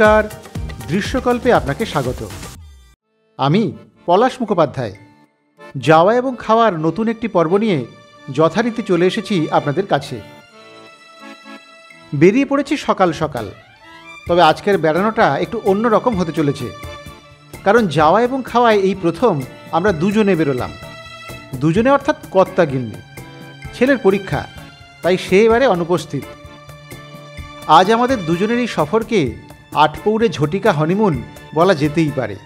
নমস্কার, দৃশ্যকল্পে আপনাকে স্বাগত। আমি পলাশ মুখোপাধ্যায়। যাওয়া এবং খাওয়ার নতুন একটি পর্ব নিয়ে যথারীতি চলে এসেছি আপনাদের কাছে। বেরিয়ে পড়েছি সকাল সকাল। তবে আজকের বেড়ানোটা একটু অন্য রকম হতে চলেছে। কারণ যাওয়া এবং খাওয়ায় এই প্রথম আমরা দুজনে বেরোলাম। দুজনে অর্থাৎ কর্তা গিন্নি। ছেলের পরীক্ষা, তাই সে এবারে অনুপস্থিত। আজ আমাদের দুজনেরই সফরকে আটপৌরে ঝটিকা হনিমুন বলা যেতেই পারে।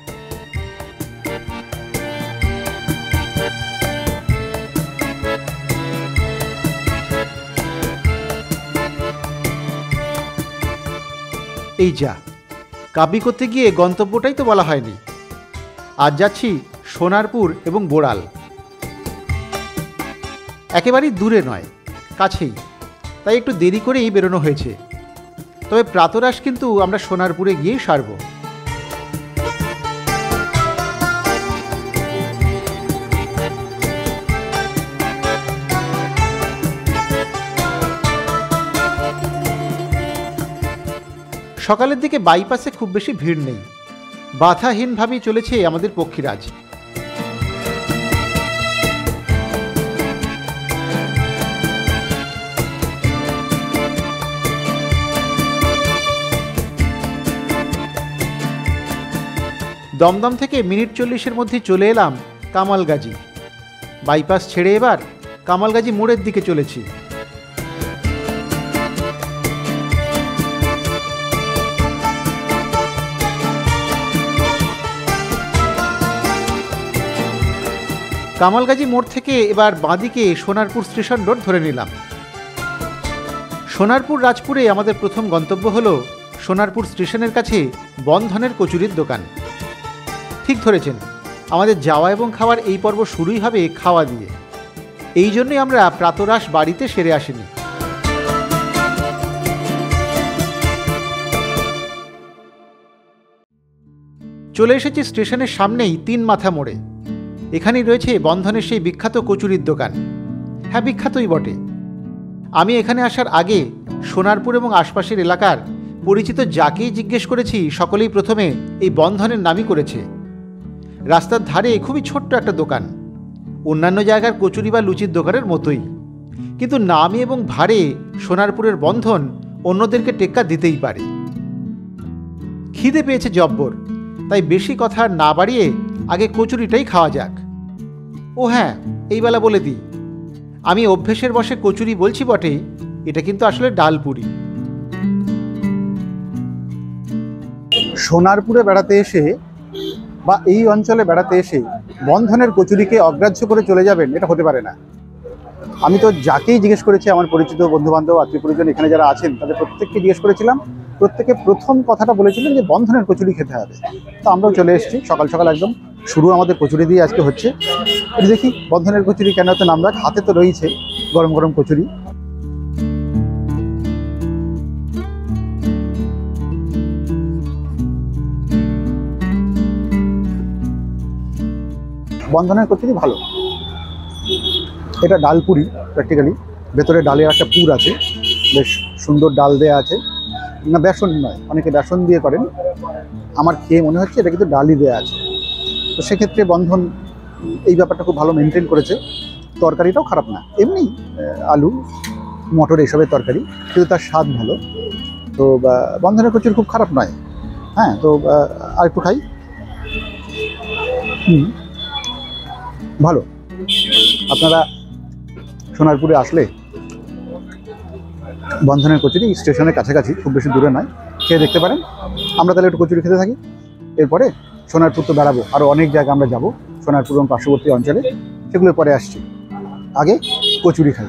এই যা কাবি করতে গিয়ে গন্তব্যটাই তো বলা হয়নি। আজ যাচ্ছি সোনারপুর এবং বোড়াল। একেবারেই দূরে নয়, কাছেই। তাই একটু দেরি করেই বেরোনো হয়েছে। তবে প্রাতরাশ কিন্তু আমরা সোনারপুরে গিয়েই সারব। সকালের দিকে বাইপাসে খুব বেশি ভিড় নেই। বাধাহীনভাবেই চলেছে আমাদের পক্ষীরাজ। দমদম থেকে মিনিট চল্লিশের মধ্যে চলে এলাম কামালগাজি। বাইপাস ছেড়ে এবার কামালগাজি মোড়ের দিকে চলেছি। কামালগাজি মোড় থেকে এবার বাঁদিকে সোনারপুর স্টেশন রোড ধরে নিলাম। সোনারপুর রাজপুরে আমাদের প্রথম গন্তব্য হল সোনারপুর স্টেশনের কাছে বন্ধনের কচুরির দোকান। ঠিক ধরেছেন। আমাদের যাওয়া এবং খাওয়ার এই পর্ব শুরুই হবে খাওয়া দিয়ে। এই জন্যই আমরা প্রাতরাশ বাড়িতে সেরে আসিনি। চলে এসেছি স্টেশনের সামনেই তিন মাথা মোড়ে। এখানেই রয়েছে বন্ধনের সেই বিখ্যাত কচুরির দোকান। হ্যাঁ বিখ্যাতই বটে। আমি এখানে আসার আগে সোনারপুর এবং আশপাশের এলাকার পরিচিত যাকেই জিজ্ঞেস করেছি, সকলেই প্রথমে এই বন্ধনের নামই করেছে। রাস্তার ধারে খুবই ছোট্ট একটা দোকান। অন্যান্য জায়গার কচুরি বা লুচির দোকানের মতোই। কিন্তু নামে এবং ভারে সোনারপুরের বন্ধন অন্যদেরকে টেক্কা দিতেই পারে। খিদে পেয়েছে জব্বর, তাই বেশি কথা না বাড়িয়ে আগে কচুরিটাই খাওয়া যাক। ও হ্যাঁ এই বেলা বলে দিই। আমি অভ্যেসের বসে কচুরি বলছি বটে, এটা কিন্তু আসলে ডালপুরি। সোনারপুরে বেড়াতে এসে বা এই অঞ্চলে বেড়াতে এসে বন্ধনের কচুরিকে অগ্রাহ্য করে চলে যাবেন, এটা হতে পারে না। আমি তো যাকেই জিজ্ঞেস করেছি, আমার পরিচিত বন্ধুবান্ধব, আত্মীয় পরিজন এখানে যারা আছেন, তাদের প্রত্যেককে জিজ্ঞেস করেছিলাম। প্রত্যেকে প্রথম কথাটা বলেছিলেন যে বন্ধনের কচুরি খেতে হবে। তো আমরাও চলে এসেছি, সকাল সকাল একদম শুরু আমাদের কচুরি দিয়ে আজকে হচ্ছে। দেখি, বন্ধনের কচুরি কেন তো নাম রাখ হাতে তো রয়েছে গরম গরম কচুরি। বন্ধনের কচুরি ভালো। এটা ডাল পুরি প্র্যাকটিক্যালি ভেতরে ডালের একটা পুর আছে। বেশ সুন্দর ডাল দেয়া আছে। না, বেসন নয়। অনেকে বেসন দিয়ে করেন। আমার খেয়ে মনে হচ্ছে এটা কিন্তু ডালই দেয়া আছে। তো সেক্ষেত্রে বন্ধন এই ব্যাপারটা খুব ভালো মেনটেন করেছে। তরকারিটাও খারাপ না। এমনি আলু, মটর এসবের তরকারি। কিন্তু তার স্বাদ ভালো। তো বন্ধনের কচুরি খুব খারাপ নয়। হ্যাঁ তো আর একটু খাই। হুম। ভালো। আপনারা সোনারপুরে আসলে বন্ধনের কচুরি স্টেশনের কাছাকাছি, খুব বেশি দূরে নয়, খেয়ে দেখতে পারেন। আমরা তাহলে একটু কচুরি খেতে থাকি। এরপরে সোনারপুর তো বেড়াবো আরও অনেক জায়গা আমরা যাব, সোনারপুর এবং পার্শ্ববর্তী অঞ্চলে। সেগুলো পরে আসছি। আগে কচুরি খাই।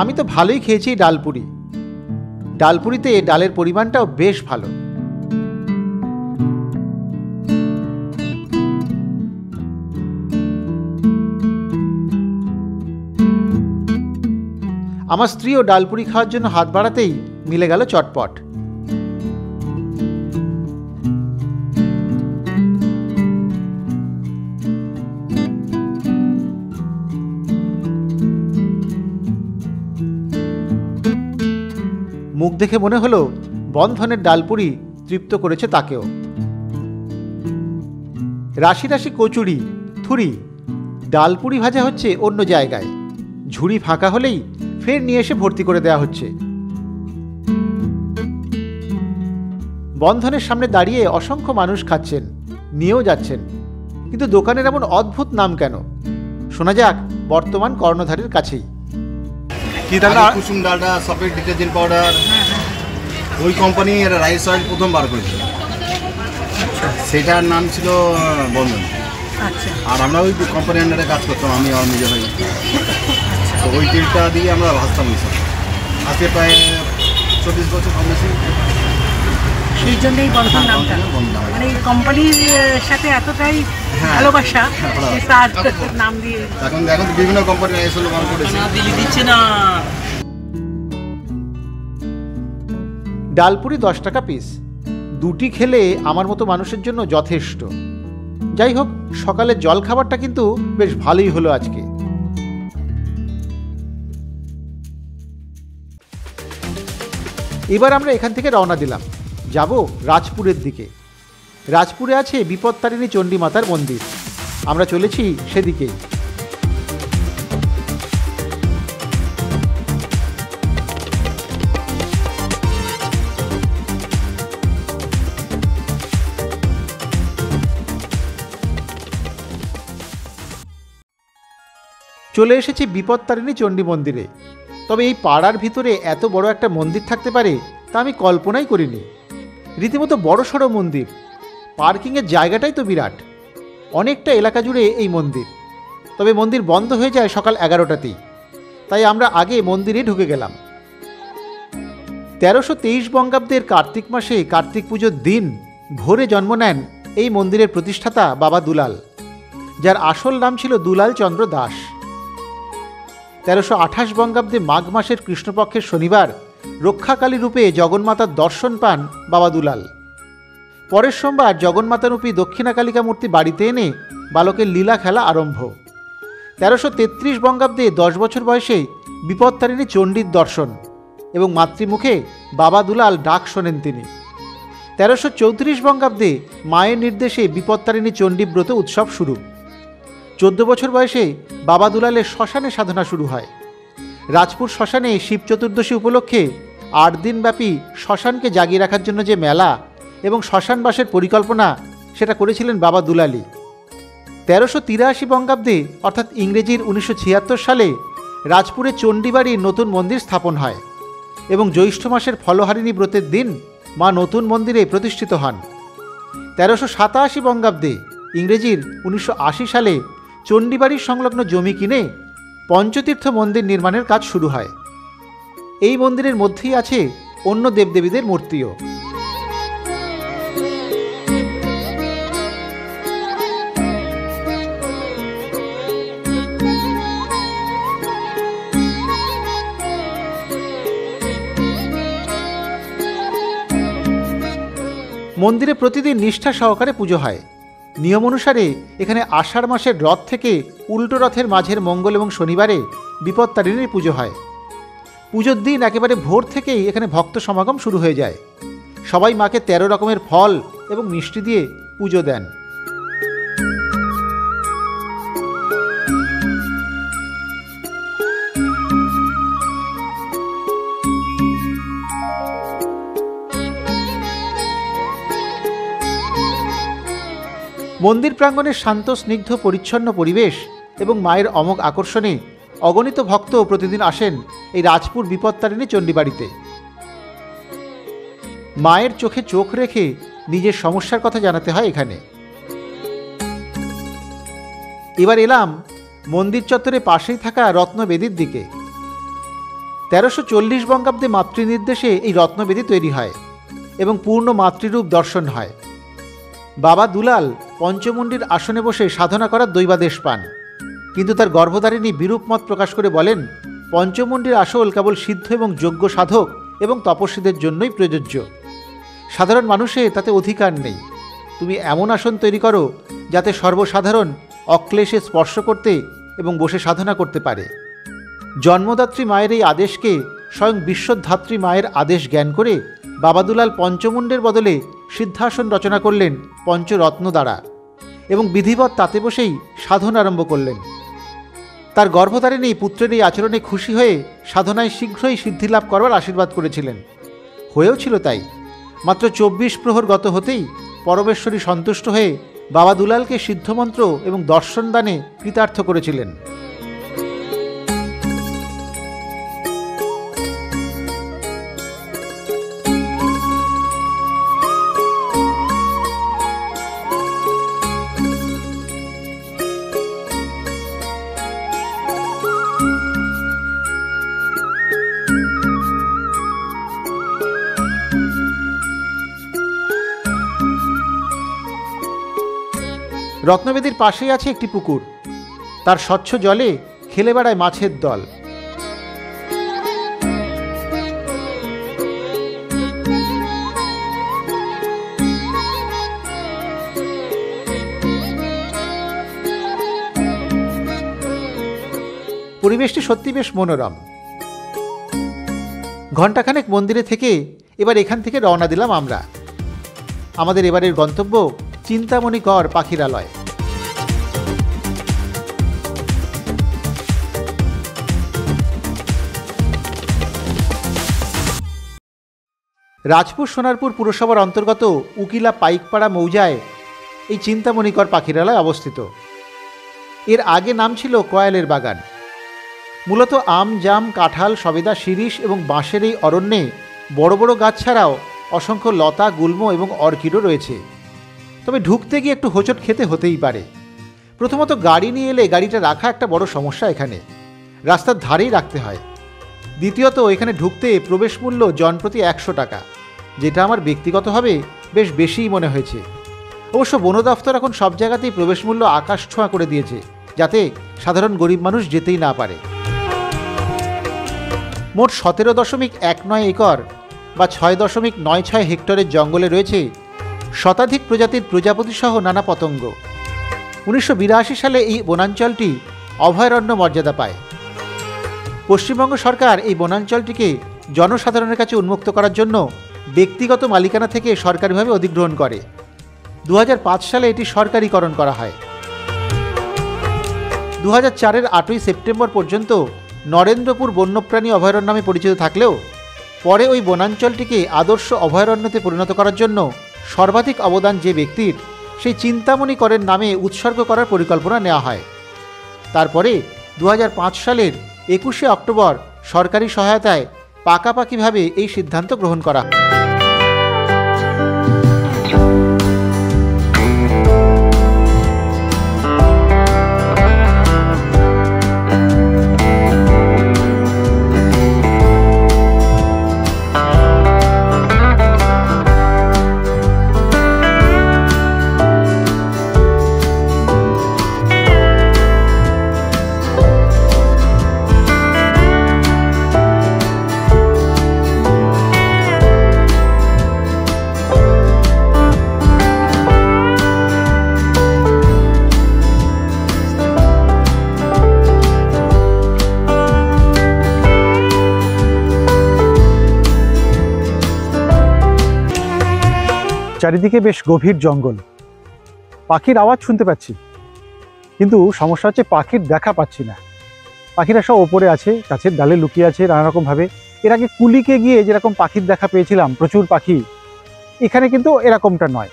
আমি তো ভালোই খেয়েছি ডালপুরি। ডালপুরিতে ডালের পরিমাণটাও বেশ ভালো। আমার স্ত্রীও ডালপুরি খাওয়ার জন্য হাত বাড়াতেই মিলে গেল চটপট। দেখে মনে হলো বন্ধনের ডালপুরি তৃপ্ত করেছে তাকেও। রাশি রাশি কচুরি থুরি ডালপুরি ভাজা হচ্ছে অন্য জায়গায়। ঝুড়ি ফাঁকা হলেই ফের নিয়ে এসে ভর্তি করে দেওয়া হচ্ছে। বন্ধনের সামনে দাঁড়িয়ে অসংখ্য মানুষ খাচ্ছেন নিয়েও যাচ্ছেন। কিন্তু দোকানের এমন অদ্ভুত নাম কেন? শোনা যাক বর্তমান কর্ণধারের কাছেই। কি আগে কুসুম ডালটা সফেট ডিটারজেন্ট পাউডার। ওই কোম্পানি এর রাইস অয়েল প্রথম বার করেছিল সেটার নাম ছিল বন্ধন। আচ্ছা। আর আমরা ওই কোম্পানি আন্ডারে কাজ করতাম আমি আর নিজে ভাই তো ওই তেলটা দিয়ে আমরা ভাজতাম ওই সব আজকে প্রায় চব্বিশ বছর কম বেশি। সেই জন্যই বন্ধন নামটা। মানে কোম্পানির সাথে এতটাই হ্যাঁ। ভালোবাসা হ্যাঁ, তার নাম দিয়ে। এখন তো বিভিন্ন কোম্পানি অয়েল বার করেছে। ডালপুরি দশ টাকা পিস দুটি খেলে আমার মতো মানুষের জন্য যথেষ্ট। যাই হোক, সকালের জল খাবারটা কিন্তু বেশ ভালোই হলো আজকে। এবার আমরা এখান থেকে রওনা দিলাম। যাব রাজপুরের দিকে। রাজপুরে আছে বিপত্তারিণী চণ্ডী মাতার মন্দির। আমরা চলেছি সেদিকেই। চলে এসেছি বিপত্তারিণী চণ্ডী মন্দিরে। তবে এই পাড়ার ভিতরে এত বড় একটা মন্দির থাকতে পারে তা আমি কল্পনাই করিনি। রীতিমতো বড় সড়ো মন্দির। পার্কিংয়ের জায়গাটাই তো বিরাট। অনেকটা এলাকা জুড়ে এই মন্দির। তবে মন্দির বন্ধ হয়ে যায় সকাল এগারোটাতেই। তাই আমরা আগে মন্দিরে ঢুকে গেলাম। তেরোশো তেইশ বঙ্গাব্দের কার্তিক মাসে কার্তিক পুজোর দিন ভোরে জন্ম নেন এই মন্দিরের প্রতিষ্ঠাতা বাবা দুলাল। যার আসল নাম ছিল দুলাল চন্দ্র দাস। তেরোশো আঠাশ বঙ্গাব্দে মাঘ মাসের কৃষ্ণপক্ষের শনিবার রক্ষাকালী রূপে জগন্মাতার দর্শন পান বাবা দুলাল। পরের সোমবার জগন্মাতারূপী দক্ষিণাকালিকা মূর্তি বাড়িতে এনে বালকের লীলা খেলা আরম্ভ। তেরোশো তেত্রিশ বঙ্গাব্দে দশ বছর বয়সে বিপত্তারিণী চণ্ডীর দর্শন এবং মাতৃমুখে বাবা দুলাল ডাক শোনেন তিনি। তেরোশো চৌত্রিশ বঙ্গাব্দে মায়ের নির্দেশে বিপত্তারিণী চণ্ডীব্রত উৎসব শুরু। চোদ্দ বছর বয়সে বাবা দুলালের শ্মশানে সাধনা শুরু হয়। রাজপুর শ্মশানে শিব চতুর্দশী উপলক্ষে আট দিনব্যাপী শ্মশানকে জাগিয়ে রাখার জন্য যে মেলা এবং শ্মশানবাসের পরিকল্পনা, সেটা করেছিলেন বাবা দুলালি। তেরোশো তিরাশি বঙ্গাব্দে, অর্থাৎ ইংরেজির উনিশশো ছিয়াত্তর সালে, রাজপুরে চণ্ডীবাড়ির নতুন মন্দির স্থাপন হয় এবং জ্যৈষ্ঠ মাসের ফলহারিণী ব্রতের দিন মা নতুন মন্দিরে প্রতিষ্ঠিত হন। তেরোশো সাতাশি বঙ্গাব্দে, ইংরেজির উনিশশো আশি সালে চণ্ডীবাড়ির সংলগ্ন জমি কিনে পঞ্চতীর্থ মন্দির নির্মাণের কাজ শুরু হয়। এই মন্দিরের মধ্যেই আছে অন্য দেবদেবীদের মূর্তিও। মন্দিরে প্রতিদিন নিষ্ঠা সহকারে পুজো হয়। নিয়ম অনুসারে এখানে আষাঢ় মাসের রথ থেকে উল্টো রথের মাঝের মঙ্গল এবং শনিবারে বিপত্তারিণীর পুজো হয়। পুজোর দিন একেবারে ভোর থেকেই এখানে ভক্ত সমাগম শুরু হয়ে যায়। সবাই মাকে তেরো রকমের ফল এবং মিষ্টি দিয়ে পুজো দেন। মন্দির প্রাঙ্গণের শান্ত, স্নিগ্ধ, পরিচ্ছন্ন পরিবেশ এবং মায়ের অমোঘ আকর্ষণে অগণিত ভক্ত প্রতিদিন আসেন এই রাজপুর বিপত্তারিণী চণ্ডীবাড়িতে। মায়ের চোখে চোখ রেখে নিজের সমস্যার কথা জানাতে হয় এখানে। এবার এলাম মন্দির চত্বরে পাশেই থাকা রত্নবেদির দিকে। তেরোশো চল্লিশ বঙ্গাব্দে মাতৃনির্দেশে এই রত্নবেদী তৈরি হয় এবং পূর্ণ মাতৃরূপ দর্শন হয়। বাবা দুলাল পঞ্চমুণ্ডির আসনে বসে সাধনা করার দৈবাদেশ পান। কিন্তু তার গর্ভধারিণী বিরূপ মত প্রকাশ করে বলেন, পঞ্চমুণ্ডির আসল কেবল সিদ্ধ এবং যোগ্য সাধক এবং তপস্বীদের জন্যই প্রযোজ্য। সাধারণ মানুষে তাতে অধিকার নেই। তুমি এমন আসন তৈরি করো যাতে সর্বসাধারণ অক্লেশে স্পর্শ করতে এবং বসে সাধনা করতে পারে। জন্মদাত্রী মায়ের এই আদেশকে স্বয়ং বিশ্বধাত্রী মায়ের আদেশ জ্ঞান করে বাবাদুলাল পঞ্চমুণ্ডের বদলে সিদ্ধাসন রচনা করলেন পঞ্চরত্ন দ্বারা এবং বিধিবৎ তাতে বসেই সাধন আরম্ভ করলেন। তার গর্ভধারিণী পুত্রের এই আচরণে খুশি হয়ে সাধনায় শীঘ্রই সিদ্ধিলাভ করবার আশীর্বাদ করেছিলেন। হয়েও ছিল তাই। মাত্র চব্বিশ প্রহর গত হতেই পরমেশ্বরী সন্তুষ্ট হয়ে বাবা দুলালকে সিদ্ধমন্ত্র এবং দর্শন দানে কৃতার্থ করেছিলেন। রত্নবেদীর পাশেই আছে একটি পুকুর। তার স্বচ্ছ জলে খেলে বেড়ায় মাছের দল। পরিবেশটি সত্যি বেশ মনোরম। ঘণ্টাখানেক মন্দিরে থেকে এবার এখান থেকে রওনা দিলাম আমরা। আমাদের এবারের গন্তব্য চিন্তামণি কর, পাখিরালয়। রাজপুর সোনারপুর পুরসভার অন্তর্গত উকিলা পাইকপাড়া মৌজায় এই চিন্তামণিকর পাখিরালয় অবস্থিত। এর আগে নাম ছিল কয়ালের বাগান। মূলত আম, জাম, কাঁঠাল, সবেদা, শিরিষ এবং বাঁশের এই অরণ্যে বড় বড় গাছ ছাড়াও অসংখ্য লতা, গুল্ম এবং অর্কিডও রয়েছে। তবে ঢুকতে গিয়ে একটু হোঁচট খেতে হতেই পারে। প্রথমত গাড়ি নিয়ে এলে গাড়িটা রাখা একটা বড় সমস্যা এখানে। রাস্তার ধারেই রাখতে হয়। দ্বিতীয়ত এখানে ঢুকতে প্রবেশ মূল্য জনপ্রতি একশো টাকা। যেটা আমার ব্যক্তিগতভাবে বেশ বেশিই মনে হয়েছে। অবশ্য বন দফতর এখন সব জায়গাতেই প্রবেশ মূল্য আকাশ ছোঁয়া করে দিয়েছে, যাতে সাধারণ গরিব মানুষ যেতেই না পারে। মোট সতেরো দশমিক এক নয় একর বা ছয় দশমিক নয় ছয় হেক্টরের জঙ্গলে রয়েছে শতাধিক প্রজাতির প্রজাপতি সহ নানা পতঙ্গ। উনিশশো বিরাশি সালে এই বনাঞ্চলটি অভয়ারণ্য মর্যাদা পায়। পশ্চিমবঙ্গ সরকার এই বনাঞ্চলটিকে জনসাধারণের কাছে উন্মুক্ত করার জন্য ব্যক্তিগত মালিকানা থেকে সরকারিভাবে অধিগ্রহণ করে। দু হাজার পাঁচ সালে এটি সরকারিকরণ করা হয়। দু হাজার চারের আটই সেপ্টেম্বর পর্যন্ত নরেন্দ্রপুর বন্যপ্রাণী অভয়ারণ্য নামে পরিচিত থাকলেও পরে ওই বনাঞ্চলটিকে আদর্শ অভয়ারণ্যতে পরিণত করার জন্য সর্বাধিক অবদান যে ব্যক্তির, সেই চিন্তামণি করের নামে উৎসর্গ করার পরিকল্পনা নেওয়া হয় তারপরে দু হাজার পাঁচ সালের একুশে অক্টোবর সরকারি সহায়তায় পাকাপাকিভাবে এই সিদ্ধান্ত গ্রহণ করা হয়। চারিদিকে বেশ গভীর জঙ্গল। পাখির আওয়াজ শুনতে পাচ্ছি, কিন্তু সমস্যা হচ্ছে পাখির দেখা পাচ্ছি না। পাখিরা সব ওপরে আছে, গাছের ডালে লুকিয়ে আছে নানা রকমভাবে এর আগে কুলিকে গিয়ে যেরকম পাখির দেখা পেয়েছিলাম, প্রচুর পাখি, এখানে কিন্তু এরকমটা নয়।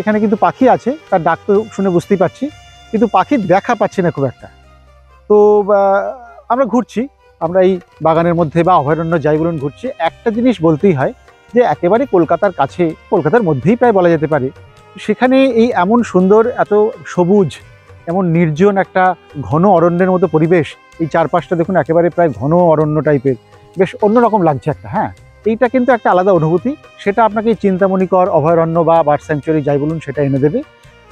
এখানে কিন্তু পাখি আছে, তার ডাক তো শুনে বুঝতেই পারছি, কিন্তু পাখির দেখা পাচ্ছি না খুব একটা। তো আমরা ঘুরছি, আমরা এই বাগানের মধ্যে বা অভয়ারণ্য যাই বলুন, ঘুরছি। একটা জিনিস বলতেই হয় যে একেবারে কলকাতার কাছে, কলকাতার মধ্যেই প্রায় বলা যেতে পারে। সেখানে এই এমন সুন্দর, এত সবুজ, এমন নির্জন একটা ঘন অরণ্যের মতো পরিবেশ, এই চারপাশটা দেখুন একেবারে প্রায় ঘন অরণ্য টাইপের। বেশ অন্যরকম লাগছে একটা হ্যাঁ? এইটা কিন্তু একটা আলাদা অনুভূতি। সেটা আপনাকে চিন্তামণিকর অভয়ারণ্য বা বার্ড স্যাঞ্চুরি যাই বলুন, সেটা এনে দেবে।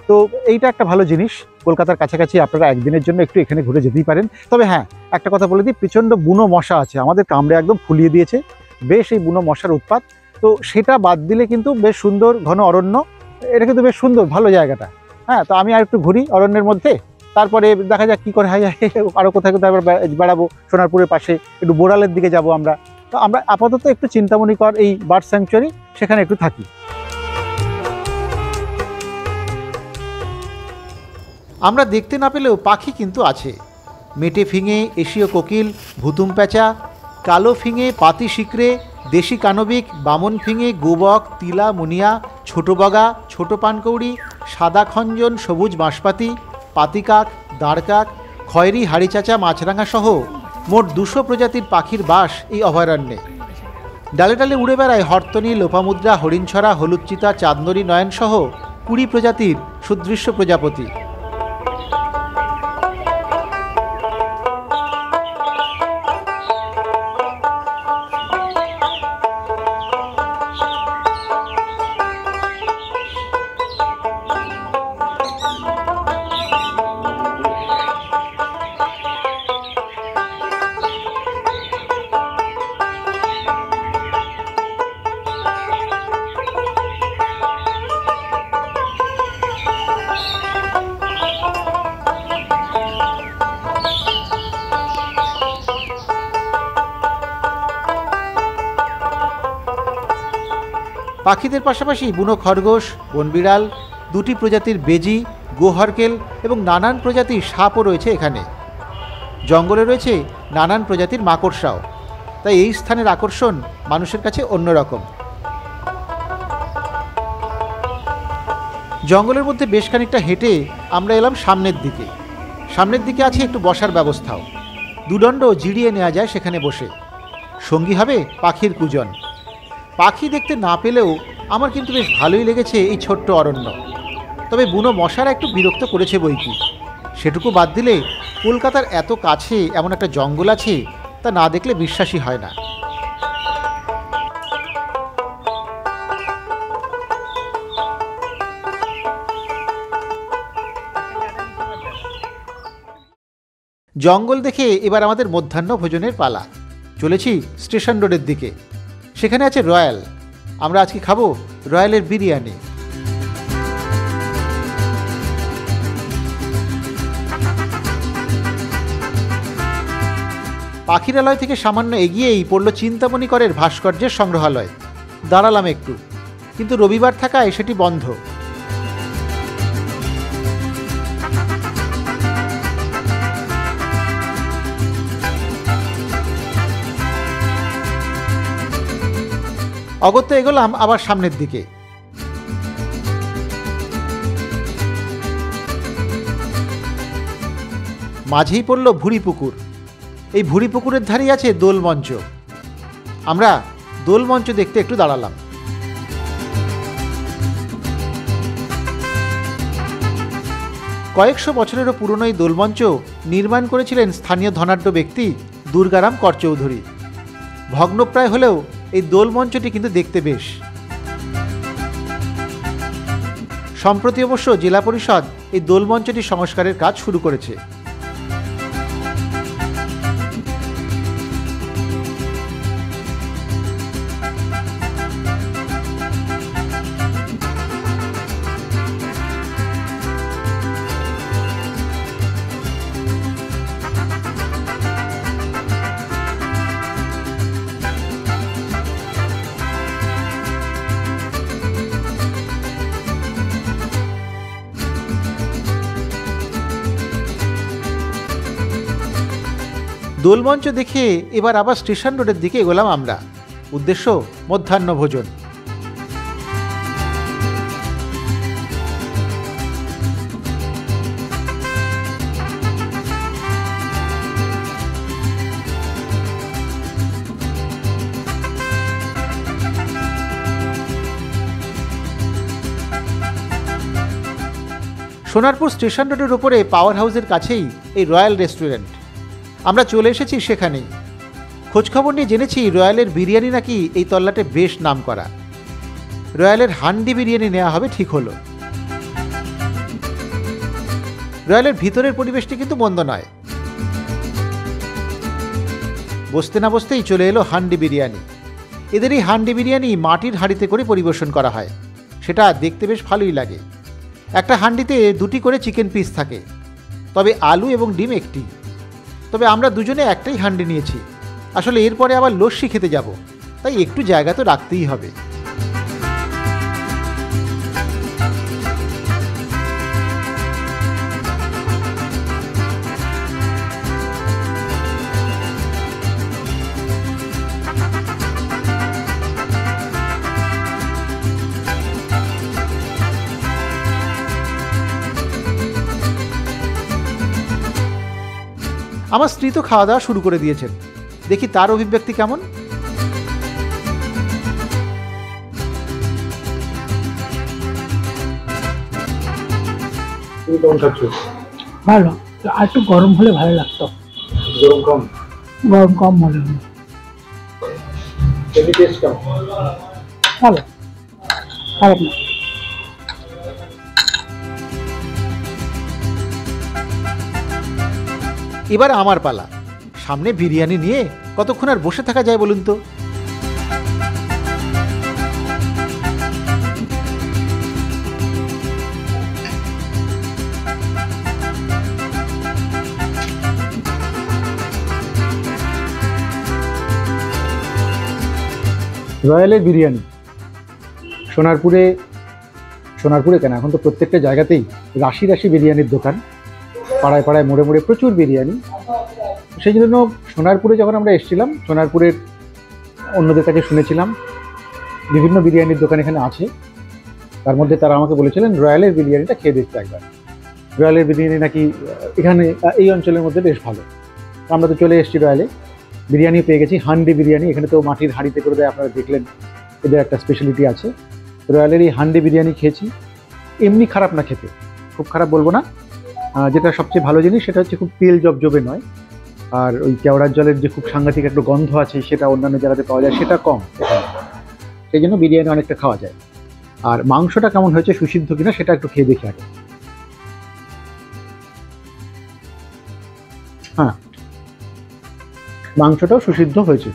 তো এইটা একটা ভালো জিনিস, কলকাতার কাছাকাছি আপনারা একদিনের জন্য একটু এখানে ঘুরে যেতেই পারেন। তবে হ্যাঁ একটা কথা বলে দিই, প্রচণ্ড বুনো মশা আছে। আমাদের কামড়ে একদম ফুলিয়ে দিয়েছে। বেশ এই বুনো মশার উৎপাত। তো সেটা বাদ দিলে কিন্তু বেশ সুন্দর ঘন অরণ্য। এটা কিন্তু বেশ সুন্দর, ভালো জায়গাটা। হ্যাঁ তো আমি আর একটু ঘুরি অরণ্যের মধ্যে। তারপরে দেখা যাক কী করে হয় আরও কোথায় কোথায় আবার বেড়াবো। সোনারপুরের পাশে একটু বোড়ালের দিকে যাব আমরা। তো আমরা আপাতত একটু চিন্তামণিকর এই বার্ড স্যাংচুয়ারি সেখানে একটু থাকি। আমরা দেখতে না পেলেও পাখি কিন্তু আছে। মেটে ফিঙে, এশীয় কোকিল, ভুতুম প্যাঁচা, কালো ফিঙে, পাতি শিকড়ে দেশি কানবিক, বামন ফিঙে, গোবক, তিলা, মুনিয়া ছোট বগা ছোট পানকৌড়ি, সাদা খঞ্জন, সবুজ বাঁশপাতি, পাতিকাক, দাঁড়কাক, খয়েরি হাড়িচাচা, মাছরাঙা সহ মোট দুশো প্রজাতির পাখির বাস এই অভয়ারণ্যে। ডালে ডালে উড়ে বেড়ায় হর্তনী, লোপামুদ্রা, হরিণছড়া হলুদচিতা চাঁদনরি নয়ন সহ কুড়ি প্রজাতির সুদৃশ্য প্রজাপতি। পাখিদের পাশাপাশি বুনো খরগোশ, বনবিড়াল, দুটি প্রজাতির বেজি, গোহরকেল এবং নানান প্রজাতির সাপও রয়েছে এখানে। জঙ্গলে রয়েছে নানান প্রজাতির মাকড়সাও। তাই এই স্থানের আকর্ষণ মানুষের কাছে অন্যরকম। জঙ্গলের মধ্যে বেশ খানিকটা হেঁটে আমরা এলাম সামনের দিকে। সামনের দিকে আছে একটু বসার ব্যবস্থাও। দুদণ্ড জিরিয়ে নেওয়া যায় সেখানে বসে। সঙ্গী হবে পাখির কুজন। পাখি দেখতে না পেলেও আমার কিন্তু বেশ ভালোই লেগেছে এই ছোট্ট অরণ্য। তবে বুনো মশারা একটু বিরক্ত করেছে বই কি সেটুকু বাদ দিলে কলকাতার এত কাছে এমন একটা জঙ্গল আছে তা না দেখলে বিশ্বাসই হয় না। জঙ্গল দেখে এবার আমাদের মধ্যাহ্ন ভোজনের পালা। চলেছি স্টেশন রোডের দিকে। সেখানে আছে রয়্যাল। আমরা আজকে খাব রয়্যালের বিরিয়ানি। পাখিরালয় থেকে সামান্য এগিয়েই পড়ল চিন্তামণি করের ভাস্কর্যের সংগ্রহালয়। দাঁড়ালাম একটু। কিন্তু রবিবার থাকায় সেটি বন্ধ। অগত্য এগোলাম আবার সামনের দিকে। মাঝেই পড়ল ভুড়ি পুকুর। এই ভুড়ি পুকুরের ধারেই আছে দোল মঞ্চ। আমরা দোল মঞ্চ দেখতে একটু দাঁড়ালাম। কয়েকশো বছরেরও পুরনো এই দোলমঞ্চ নির্মাণ করেছিলেন স্থানীয় ধনাঢ্য ব্যক্তি দুর্গারাম করচৌধুরী। ভগ্নপ্রায় হলেও এই দোল মঞ্চটি কিন্তু দেখতে বেশ। সম্প্রতি অবশ্য জেলা পরিষদ এই দোল মঞ্চটি সংস্কারের কাজ শুরু করেছে। দোলমঞ্চ দেখে এবার আবার স্টেশন রোডের দিকে এগোলাম আমরা। উদ্দেশ্য, মধ্যাহ্ন ভোজন। সোনারপুর স্টেশন রোডের উপরে পাওয়ার হাউসের কাছেই এই রয়্যাল রেস্টুরেন্ট। আমরা চলে এসেছি সেখানেই। খোঁজখবর নিয়ে জেনেছি রয়্যালের বিরিয়ানি নাকি এই তল্লাটে বেশ নাম করা রয়্যালের হান্ডি বিরিয়ানি নেওয়া হবে ঠিক হলো। রয়্যালের ভিতরের পরিবেশটি কিন্তু মন্দ নয়। বসতে না বসতেই চলে এলো হান্ডি বিরিয়ানি। এদের এই হান্ডি বিরিয়ানি মাটির হাঁড়িতে করে পরিবেশন করা হয়। সেটা দেখতে বেশ ভালোই লাগে। একটা হান্ডিতে দুটি করে চিকেন পিস থাকে। তবে আলু এবং ডিম একটি। তবে আমরা দুজনে একটাই হান্ডি নিয়েছি। আসলে এরপরে আবার লস্যি খেতে যাব। তাই একটু জায়গা তো রাখতেই হবে। আমার স্ত্রী তো খাওয়া দাওয়া শুরু করে দিয়েছেন। দেখি তার অভিব্যক্তি কেমন? ভালো। আর একটু গরম হলে ভালো লাগতো। গরম কম? গরম কম মনে হলো ভালো। খারাপ না। এবার আমার পালা। সামনে বিরিয়ানি নিয়ে কতক্ষণ আর বসে থাকা যায় বলুন তো? রয়্যালের বিরিয়ানি। সোনারপুরে সোনারপুরে কেন? এখন তো প্রত্যেকটা জায়গাতেই রাশি রাশি বিরিয়ানির দোকান। পাড়ায় পাড়ায় মোড়ে মোড়ে প্রচুর বিরিয়ানি। সেই জন্য সোনারপুরে যখন আমরা এসেছিলাম, সোনারপুরের অন্যদের কাছে শুনেছিলাম, বিভিন্ন বিরিয়ানির দোকান এখানে আছে। তার মধ্যে তারা আমাকে বলেছিলেন, রয়্যালের বিরিয়ানিটা খেয়ে দেখতে একবার। রয়্যালের বিরিয়ানি নাকি এখানে এই অঞ্চলের মধ্যে বেশ ভালো। আমরা তো চলে এসেছি রয়্যালে। বিরিয়ানি পেয়ে গেছি, হান্ডি বিরিয়ানি। এখানে তো মাটির হাঁড়িতে করে দেয়, আপনারা দেখলেন। এদের একটা স্পেশালিটি আছে। রয়্যালের এই হান্ডি বিরিয়ানি খেয়েছি। এমনি খারাপ না খেতে। খুব খারাপ বলব না। যেটা সবচেয়ে ভালো জিনিস, সেটা হচ্ছে খুব তেল জবজবে নয়। আর ওই কেওড়ার জলের যে খুব সাংঘাতিক একটা গন্ধ আছে, সেটা অন্যান্য জায়গাতে পাওয়া যায়, সেটা কম। সেই জন্য বিরিয়ানি অনেকটা খাওয়া যায়। আর মাংসটা কেমন হয়েছে, সুসিদ্ধ কিনা, সেটা একটু খেয়ে দেখি আগে। হ্যাঁ। মাংসটাও সুসিদ্ধ হয়েছে।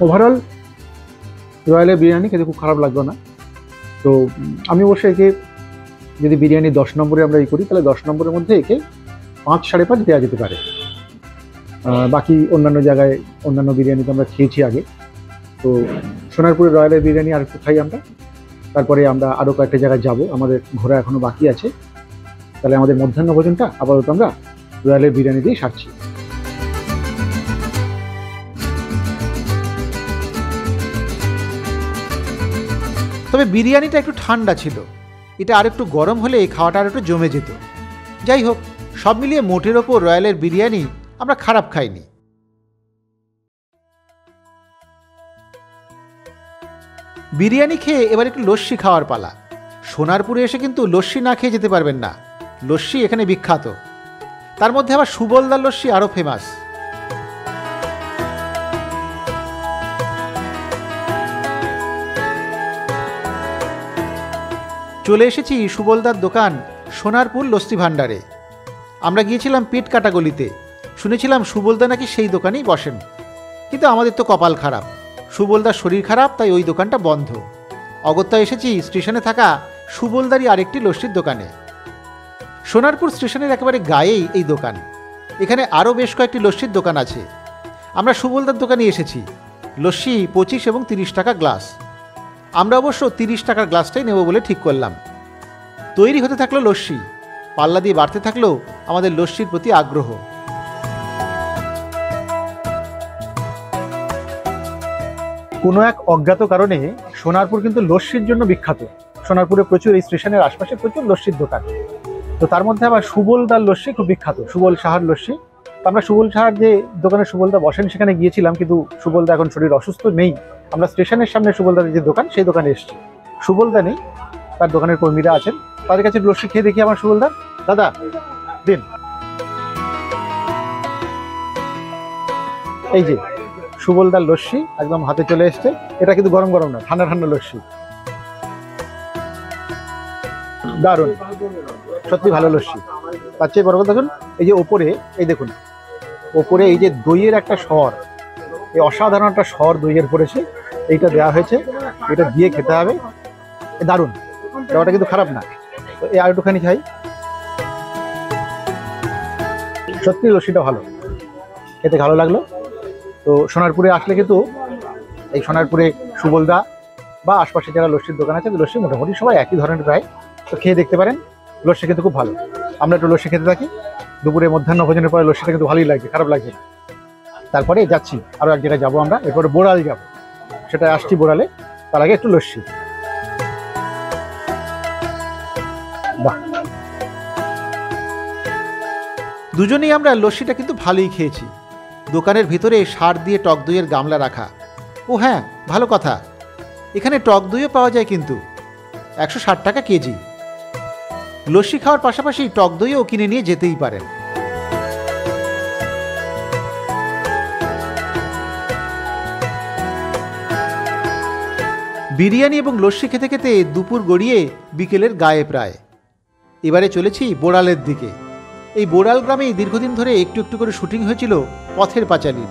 ওভারঅল রয়্যালের বিরিয়ানি খেতে খুব খারাপ লাগল না। তো আমি অবশ্যই একে যদি বিরিয়ানি দশ নম্বরে আমরা ই করি, তাহলে দশ নম্বরের মধ্যে একে পাঁচ সাড়ে পাঁচ দেওয়া যেতে পারে। বাকি অন্যান্য জায়গায় অন্যান্য বিরিয়ানি তো আমরা খেয়েছি আগে। তো সোনারপুরের রয়্যালের বিরিয়ানি আর খাই আমরা? তারপরে আমরা আরও কয়েকটা জায়গায় যাব। আমাদের ঘোরা এখনও বাকি আছে। তাহলে আমাদের মধ্যাহ্ন ভোজনটা আপাতত আমরা রয়্যালের বিরিয়ানি দিয়ে সারছি। তবে বিরিয়ানিটা একটু ঠান্ডা ছিল। এটা আর একটু গরম হলে এই খাওয়াটা আর একটু জমে যেত। যাই হোক, সব মিলিয়ে মোটের ওপর রয়্যালের বিরিয়ানি আমরা খারাপ খাইনি। বিরিয়ানি খেয়ে এবার একটু লস্যি খাওয়ার পালা। সোনারপুরে এসে কিন্তু লস্যি না খেয়ে যেতে পারবেন না। লস্যি এখানে বিখ্যাত। তার মধ্যে আবার সুবলদার লস্যি আরও ফেমাস চলে এসেছি সুবলদার দোকান সোনারপুর লস্যি ভাণ্ডারে। আমরা গিয়েছিলাম পেট কাটা গলিতে শুনেছিলাম সুবলদা নাকি সেই দোকানেই বসেন। কিন্তু আমাদের তো কপাল খারাপ। সুবলদার শরীর খারাপ, তাই ওই দোকানটা বন্ধ। অগত্যা এসেছি স্টেশনে থাকা সুবলদারই আরেকটি লস্যির দোকানে। সোনারপুর স্টেশনের একেবারে গায়েই এই দোকান। এখানে আরও বেশ কয়েকটি লস্যির দোকান আছে। আমরা সুবলদার দোকানে এসেছি। লস্যি পঁচিশ এবং তিরিশ টাকা গ্লাস। আমরা অবশ্য তিরিশ টাকার গ্লাসটাই নেব বলে ঠিক করলাম। তৈরি হতে থাকল লস্যি, পাল্লা দিয়ে বাড়তে থাকল আমাদের লস্যির প্রতি আগ্রহ। কোনো এক অজ্ঞাত কারণে সোনারপুর কিন্তু লস্যির জন্য বিখ্যাত। সোনারপুরে প্রচুর এই স্টেশনের আশপাশে প্রচুর লস্যির দোকান। তো তার মধ্যে আবার সুবলদার লস্যি খুব বিখ্যাত, সুবল সাহার লস্যি। আমরা সুবল সাহার যে দোকানে সুবলদা বসেন, সেখানে গিয়েছিলাম, কিন্তু সুবলদা এখন শরীর অসুস্থ নেই। আমরা স্টেশনের সামনে সুবলদার যে দোকান, সেই দোকানে এসেছি। সুবলদা নেই, তার দোকানের কর্মীরা আছেন। তাদের কাছে লস্যি খেয়ে দেখি আমার সুবলদা। দাদা, দিন। এই যে, সুবলদার লস্যি একদম হাতে চলে এসছে। এটা কিন্তু গরম গরম না, ঠান্ডা ঠান্ডা লস্যি। দারুণ। সত্যি ভালো লস্যি। তার চেয়ে বড় কথা দেখুন, এই যে ওপরে, এই দেখুন। ওপরে এই যে দইয়ের একটা স্বর এই অসাধারণ একটা স্বর দইয়ের পড়েছে এইটা দেওয়া হয়েছে। এটা দিয়ে খেতে হবে। দারুণ। দেওয়াটা কিন্তু খারাপ না। তো এই আর একটুখানি খাই। সত্যি লস্যিটা ভালো। খেতে ভালো লাগল। তো সোনারপুরে আসলে কিন্তু এই সোনারপুরে সুবলদা বা আশপাশে যারা লস্যির দোকান আছে, লস্যি মোটামুটি সবাই একই ধরনের প্রায়। তো খেয়ে দেখতে পারেন। লস্যি কিন্তু খুব ভালো। আমরা একটু লস্যি খেতে থাকি। দুপুরে মধ্যাহ্ন ভোজনের পরে লস্যিটা কিন্তু ভালোই লাগছে, খারাপ লাগছে না। তারপরে যাচ্ছি আরও এক জায়গায় যাব আমরা, এরপরে বোড়াল যাব। সেটা আসছি বোড়ালে, তার আগে একটু লস্যি। দুজনেই আমরা লস্যিটা কিন্তু ভালোই খেয়েছি। দোকানের ভিতরে সার দিয়ে টক দইয়ের গামলা রাখা। ও হ্যাঁ ভালো কথা। এখানে টক দইও পাওয়া যায় কিন্তু। একশো ষাট টাকা কেজি। লস্যি খাওয়ার পাশাপাশি টক দইও কিনে নিয়ে যেতেই পারেন। বিরিয়ানি এবং লস্যি খেতে খেতে দুপুর গড়িয়ে বিকেলের গায়ে প্রায়। এবারে চলেছি বোড়ালের দিকে। এই বোড়াল গ্রামেই দীর্ঘদিন ধরে একটু একটু করে শুটিং হয়েছিল পথের পাঁচালীর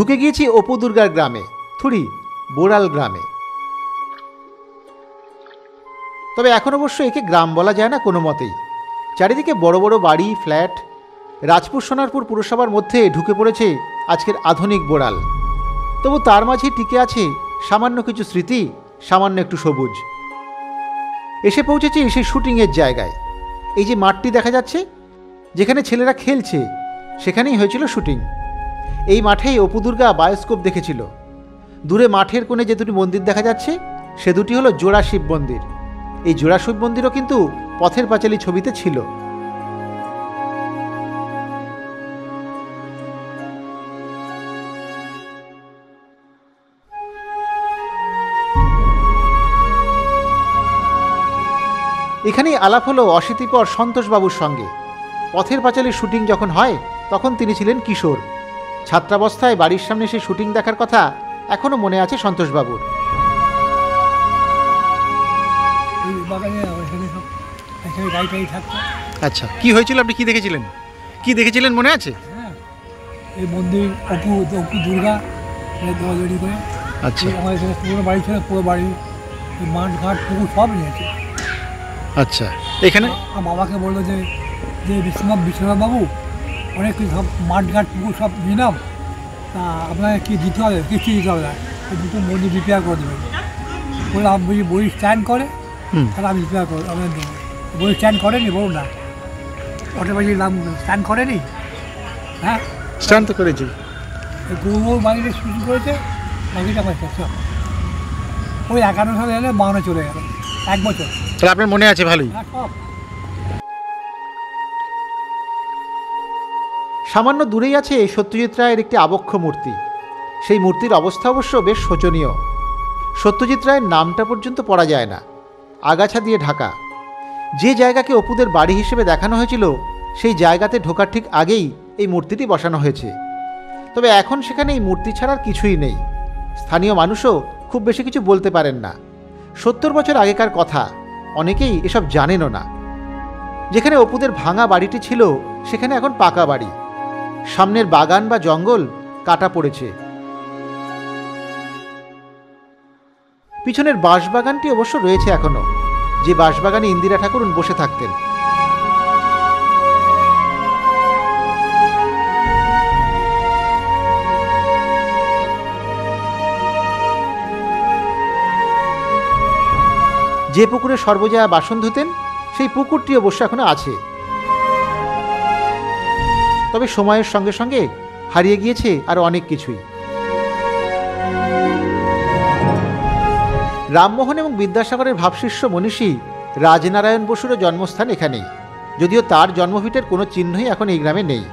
ঢুকে গিয়েছি অপু দুর্গার গ্রামে থুড়ি বোড়াল গ্রামে। তবে এখন অবশ্য একে গ্রাম বলা যায় না কোনো মতেই। চারিদিকে বড় বড় বাড়ি, ফ্ল্যাট, রাজপুর সোনারপুর পুরসভার মধ্যে ঢুকে পড়েছে আজকের আধুনিক বোড়াল। তবু তার মাঝে টিকে আছে সামান্য কিছু স্মৃতি, সামান্য একটু সবুজ। এসে পৌঁছেছি সেই শুটিংয়ের জায়গায়। এই যে মাঠটি দেখা যাচ্ছে, যেখানে ছেলেরা খেলছে, সেখানেই হয়েছিল শুটিং। এই মাঠেই অপু দুর্গা বায়োস্কোপ দেখেছিল। দূরে মাঠের কোণে যে দুটি মন্দির দেখা যাচ্ছে, সে দুটি হলো জোড়া শিব মন্দির। এই জোড়া শিব মন্দিরও কিন্তু পথের পাঁচালী ছবিতে ছিল। এখানেই আলাপ হলো অশীতিপর সন্তোষবাবুর সঙ্গে। পথের পাঁচালীর শুটিং যখন হয়, তখন তিনি ছিলেন কিশোর। ছাত্রাবস্থায় বাড়ির সামনে সেই শুটিং দেখার কথা এখনও মনে আছে সন্তোষবাবুর? এখানে এখানে আচ্ছা কি হয়েছিল? আপনি কি দেখেছিলেন? কি দেখেছিলেন মনে আছে? হ্যাঁ এই মন্দির অপু অপু দুর্গা দৌড়ি করে। আচ্ছা। আমাদের এখানে পুরো বাড়ি ছিল পুরো বাড়ি মাঠ ঘাট পুকুর সব নিয়েছে আচ্ছা এখানে? আমার বাবাকে বলল যে যে বিশ্বনাথ বিশ্বনাথবাবু অনেক কিছু সব মাঠ ঘাট পুকুর সব নিলাম। তা আপনাকে কি দিতে হবে? কিছু দিতে হবে? না দুটো মন্দির রিপেয়ার করে দেবেন। বলে আমি বই স্ট্যান্ড করে। তাহলে আমি রিপেয়ার করে আপনার দেবো বই স্ট্যান্ড করেনি বলুন না। অটোমেটিক নাম স্ট্যান্ড করেনি? হ্যাঁ? স্ট্যান্ড তো করেছি। গৌর বাড়িতে শুরু করেছে বাকিটা পয়সা সব ওই একান্ন সালে এলে বাউনে চলে গেল এক বছর। তাহলে আপনার মনে আছে ভালোই? হ্যাঁ সব। সামান্য দূরেই আছে সত্যজিৎ রায়ের একটি আবক্ষ মূর্তি। সেই মূর্তির অবস্থা অবশ্য বেশ শোচনীয়। সত্যজিৎ রায়ের নামটা পর্যন্ত পড়া যায় না। আগাছা দিয়ে ঢাকা। যে জায়গাকে অপুদের বাড়ি হিসেবে দেখানো হয়েছিল, সেই জায়গাতে ঢোকার ঠিক আগেই এই মূর্তিটি বসানো হয়েছে। তবে এখন সেখানে এই মূর্তি ছাড়ার কিছুই নেই। স্থানীয় মানুষও খুব বেশি কিছু বলতে পারেন না। সত্তর বছর আগেকার কথা, অনেকেই এসব জানেনও না। যেখানে অপুদের ভাঙা বাড়িটি ছিল, সেখানে এখন পাকা বাড়ি। সামনের বাগান বা জঙ্গল কাটা পড়েছে। পিছনের বাঁশবাগানটি অবশ্য রয়েছে এখনও। যে বাঁশবাগানে ইন্দিরা ঠাকুরুন বসে থাকতেন। যে পুকুরে সর্বজয়া বাসন ধুতেন, সেই পুকুরটি অবশ্য এখনও আছে। তবে সময়ের সঙ্গে সঙ্গে হারিয়ে গিয়েছে আরও অনেক কিছুই। রামমোহন এবং বিদ্যাসাগরের ভাবশিষ্য মনীষী রাজনারায়ণ বসুরও জন্মস্থান এখানেই। যদিও তার জন্মভিটের কোনো চিহ্নই এখন এই গ্রামে নেই।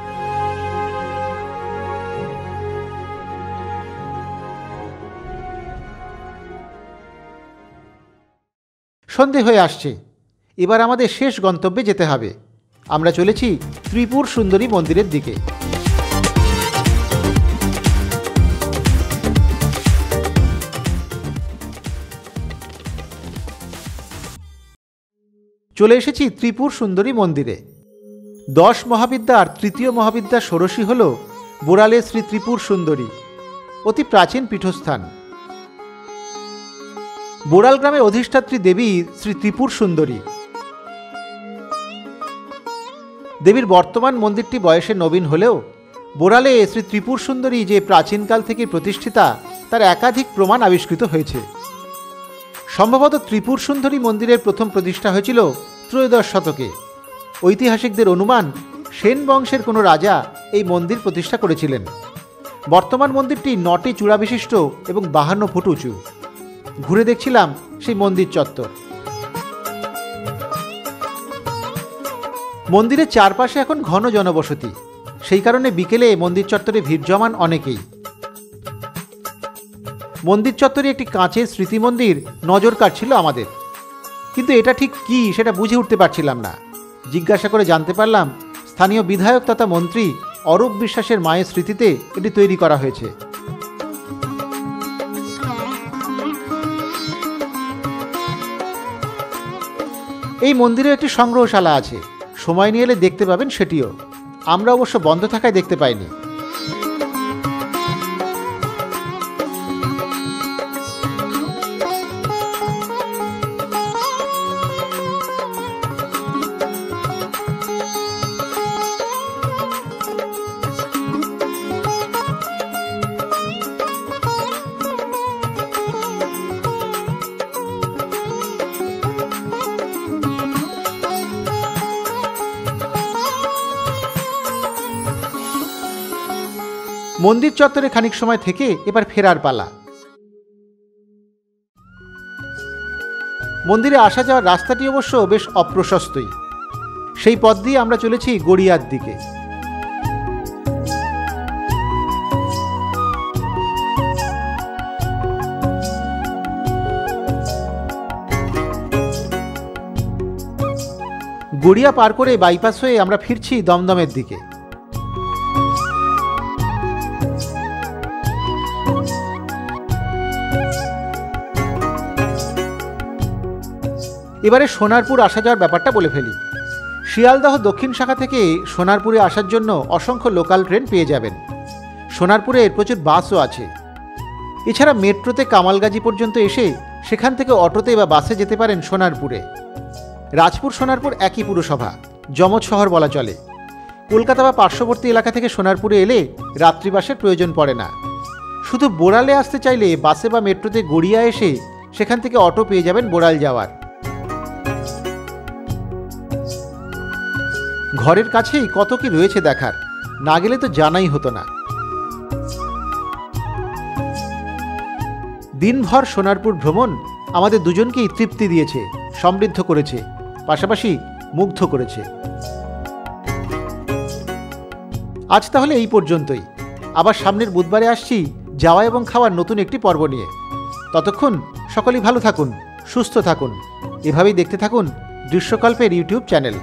সন্ধে হয়ে আসছে। এবার আমাদের শেষ গন্তব্যে যেতে হবে। আমরা চলেছি ত্রিপুর সুন্দরী মন্দিরের দিকে। চলে এসেছি ত্রিপুর সুন্দরী মন্দিরে। দশ মহাবিদ্যার তৃতীয় মহাবিদ্যা ষোড়শী হল বোরালে শ্রী ত্রিপুর সুন্দরী, অতি প্রাচীন পীঠস্থান। বোরাল গ্রামে অধিষ্ঠাত্রী দেবী শ্রী ত্রিপুর সুন্দরী। দেবীর বর্তমান মন্দিরটি বয়সে নবীন হলেও বোড়ালে শ্রী ত্রিপুর সুন্দরী যে প্রাচীনকাল থেকে প্রতিষ্ঠিতা, তার একাধিক প্রমাণ আবিষ্কৃত হয়েছে। সম্ভবত ত্রিপুর সুন্দরী মন্দিরের প্রথম প্রতিষ্ঠা হয়েছিল ত্রয়োদশ শতকে। ঐতিহাসিকদের অনুমান, সেন বংশের কোনো রাজা এই মন্দির প্রতিষ্ঠা করেছিলেন। বর্তমান মন্দিরটি নটি চূড়া বিশিষ্ট এবং বাহান্ন ফুট উঁচু। ঘুরে দেখছিলাম সেই মন্দির চত্বর। মন্দিরের চারপাশে এখন ঘন জনবসতি। সেই কারণে বিকেলে মন্দির চত্বরে ভিড় জমান অনেকেই। মন্দির চত্বরে একটি কাঁচের স্মৃতি মন্দির নজর কাটছিল আমাদের। কিন্তু এটা ঠিক কি সেটা বুঝে উঠতে পারছিলাম না। জিজ্ঞাসা করে জানতে পারলাম, স্থানীয় বিধায়ক তথা মন্ত্রী অরূপ বিশ্বাসের মায়ের স্মৃতিতে এটি তৈরি করা হয়েছে। এই মন্দিরে একটি সংগ্রহশালা আছে। সময় নিয়ে এলে দেখতে পাবেন সেটিও। আমরা অবশ্য বন্ধ থাকায় দেখতে পাইনি। মন্দির চত্বরে খানিক সময় থেকে এবার ফেরার পালা। মন্দিরে আসা যাওয়ার রাস্তাটি অবশ্য বেশ অপ্রশস্তই। সেই পথ দিয়ে আমরা চলেছি গড়িয়ার দিকে। গড়িয়া পার করে বাইপাস হয়ে আমরা ফিরছি দমদমের দিকে। এবারে সোনারপুর আসা যাওয়ার ব্যাপারটা বলে ফেলি। শিয়ালদহ দক্ষিণ শাখা থেকে সোনারপুরে আসার জন্য অসংখ্য লোকাল ট্রেন পেয়ে যাবেন। সোনারপুরে প্রচুর বাসও আছে। এছাড়া মেট্রোতে কামালগাজী পর্যন্ত এসে সেখান থেকে অটোতে বা বাসে যেতে পারেন সোনারপুরে। রাজপুর সোনারপুর একই পুরসভা, যমজ শহর বলা চলে। কলকাতা বা পার্শ্ববর্তী এলাকা থেকে সোনারপুরে এলে রাত্রিবাসের প্রয়োজন পড়ে না। শুধু বোড়ালে আসতে চাইলে বাসে বা মেট্রোতে গড়িয়া এসে সেখান থেকে অটো পেয়ে যাবেন বোড়াল যাওয়ার। ঘরের কাছেই কত কি রয়েছে দেখার। না গেলে তো জানাই হতো না। দিনভর সোনারপুর ভ্রমণ আমাদের দুজনকেই তৃপ্তি দিয়েছে, সমৃদ্ধ করেছে, পাশাপাশি মুগ্ধ করেছে। আজ তাহলে এই পর্যন্তই। আবার সামনের বুধবারে আসছি যাওয়া এবং খাওয়ার নতুন একটি পর্ব নিয়ে। ততক্ষণ সকলেই ভালো থাকুন, সুস্থ থাকুন। এভাবেই দেখতে থাকুন দৃশ্যকল্পের ইউটিউব চ্যানেল।